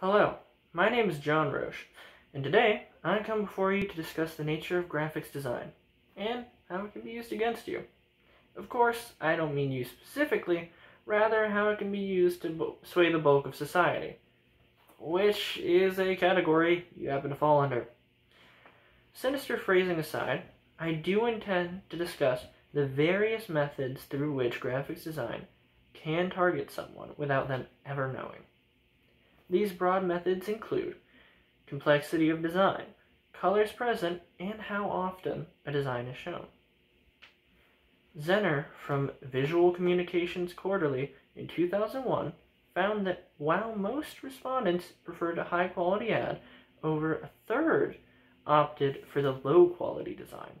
Hello, my name is John Roche, and today I come before you to discuss the nature of graphics design and how it can be used against you. Of course, I don't mean you specifically, rather how it can be used to sway the bulk of society, which is a category you happen to fall under. Sinister phrasing aside, I do intend to discuss the various methods through which graphics design can target someone without them ever knowing. These broad methods include complexity of design, colors present, and how often a design is shown. Zenner from Visual Communications Quarterly in 2001 found that while most respondents preferred a high quality ad, over a third opted for the low quality design.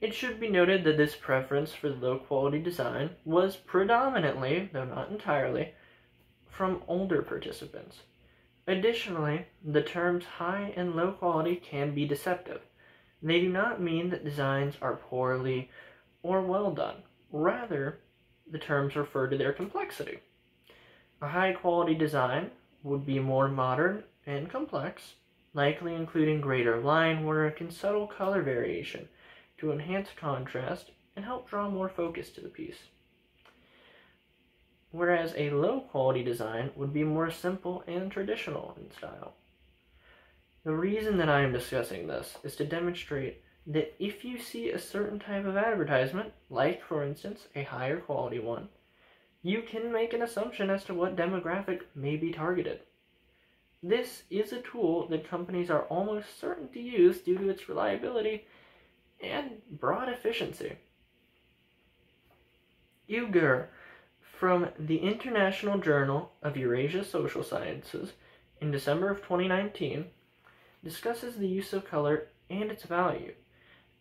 It should be noted that this preference for low quality design was predominantly, though not entirely, from older participants. Additionally, the terms high and low quality can be deceptive. They do not mean that designs are poorly or well done. Rather, the terms refer to their complexity. A high quality design would be more modern and complex, likely including greater line work and subtle color variation to enhance contrast and help draw more focus to the piece whereas a low quality design would be more simple and traditional in style. The reason that I am discussing this is to demonstrate that if you see a certain type of advertisement, like for instance a higher quality one, you can make an assumption as to what demographic may be targeted. This is a tool that companies are almost certain to use due to its reliability and broad efficiency. Uygur from the International Journal of Eurasia Social Sciences in December of 2019 discusses the use of color and its value,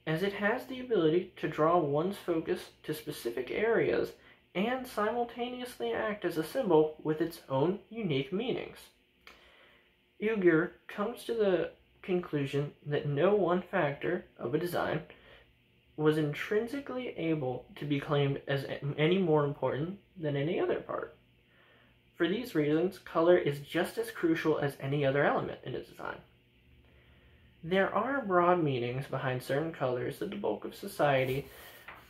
as it has the ability to draw one's focus to specific areas and simultaneously act as a symbol with its own unique meanings. Uygur comes to the conclusion that no one factor of a design was intrinsically able to be claimed as any more important than any other part. For these reasons, color is just as crucial as any other element in a design. There are broad meanings behind certain colors that the bulk of society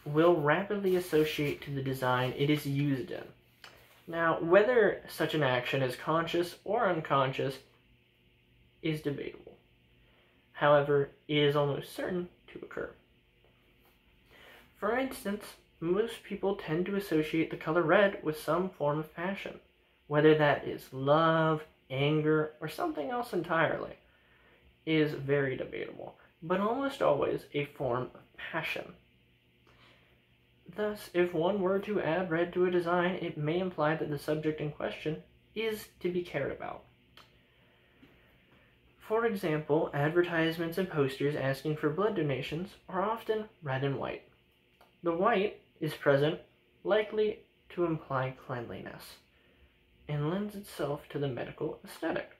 will rapidly associate to the design it is used in. Now, whether such an action is conscious or unconscious is debatable. However, it is almost certain to occur. For instance, most people tend to associate the color red with some form of passion, whether that is love, anger, or something else entirely, is very debatable, but almost always a form of passion. Thus, if one were to add red to a design, it may imply that the subject in question is to be cared about. For example, advertisements and posters asking for blood donations are often red and white. The white is present, likely to imply cleanliness, and lends itself to the medical aesthetic,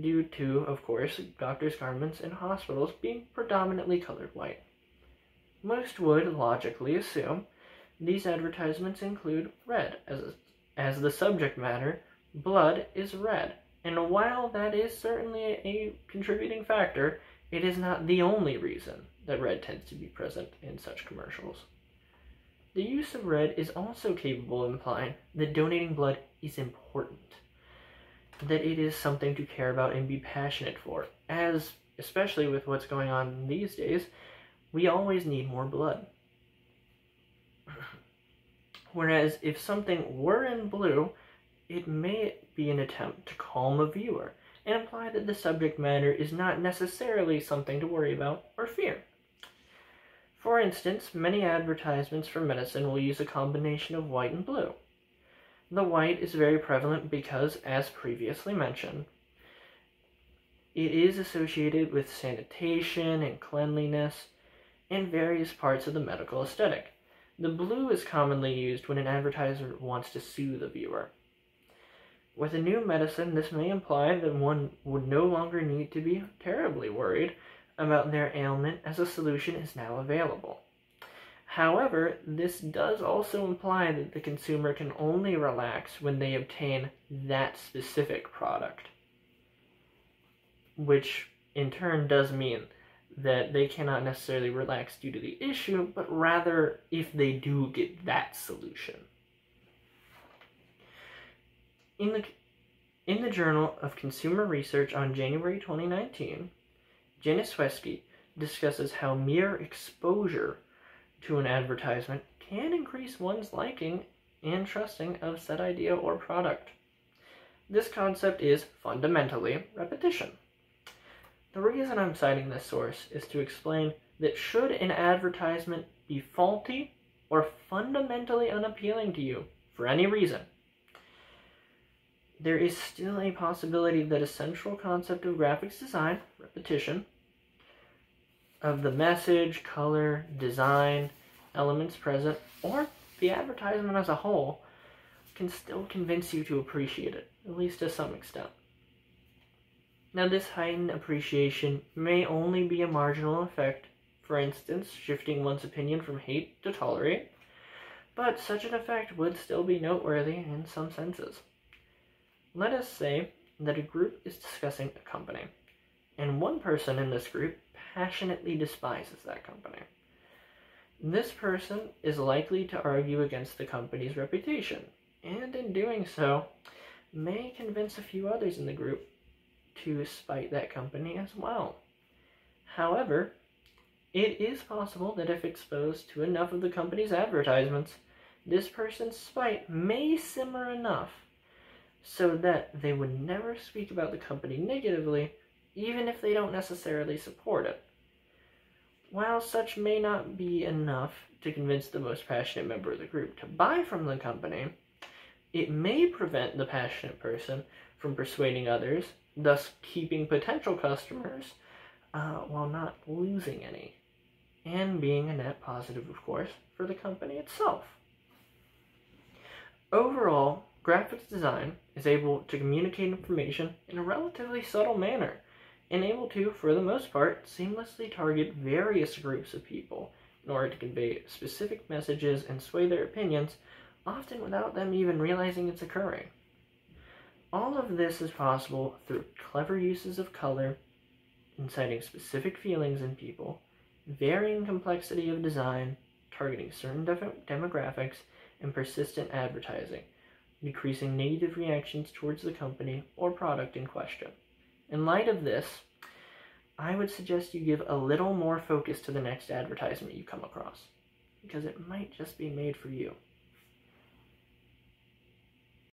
due to, of course, doctors' garments in hospitals being predominantly colored white. Most would logically assume these advertisements include red as, as the subject matter, blood is red. And while that is certainly a contributing factor, it is not the only reason that red tends to be present in such commercials. The use of red is also capable of implying that donating blood is important, that it is something to care about and be passionate for, as, especially with what's going on these days, we always need more blood. Whereas if something were in blue, it may be an attempt to calm a viewer and imply that the subject matter is not necessarily something to worry about or fear. For instance, many advertisements for medicine will use a combination of white and blue. The white is very prevalent because, as previously mentioned, it is associated with sanitation and cleanliness and various parts of the medical aesthetic. The blue is commonly used when an advertiser wants to soothe the viewer. With a new medicine, this may imply that one would no longer need to be terribly worried about their ailment as a solution is now available. However, this does also imply that the consumer can only relax when they obtain that specific product, which in turn does mean that they cannot necessarily relax due to the issue, but rather if they do get that solution. In the in the Journal of Consumer Research on January 2019, Janiszewski discusses how mere exposure to an advertisement can increase one's liking and trusting of said idea or product. This concept is fundamentally repetition. The reason I'm citing this source is to explain that should an advertisement be faulty or fundamentally unappealing to you for any reason, there is still a possibility that a central concept of graphics design, repetition, of the message, color, design, elements present, or the advertisement as a whole, can still convince you to appreciate it, at least to some extent. Now, this heightened appreciation may only be a marginal effect, for instance, shifting one's opinion from hate to tolerate, but such an effect would still be noteworthy in some senses. Let us say that a group is discussing a company, and one person in this group passionately despises that company. This person is likely to argue against the company's reputation, and in doing so, may convince a few others in the group to spite that company as well. However, it is possible that if exposed to enough of the company's advertisements, this person's spite may simmer enough so that they would never speak about the company negatively, even if they don't necessarily support it. While such may not be enough to convince the most passionate member of the group to buy from the company, it may prevent the passionate person from persuading others, thus keeping potential customers uh, while not losing any, and being a net positive, of course, for the company itself. Overall, graphics design is able to communicate information in a relatively subtle manner and able to, for the most part, seamlessly target various groups of people in order to convey specific messages and sway their opinions, often without them even realizing it's occurring. All of this is possible through clever uses of color, inciting specific feelings in people, varying complexity of design, targeting certain demographics, and persistent advertising decreasing negative reactions towards the company or product in question. In light of this, I would suggest you give a little more focus to the next advertisement you come across, because it might just be made for you.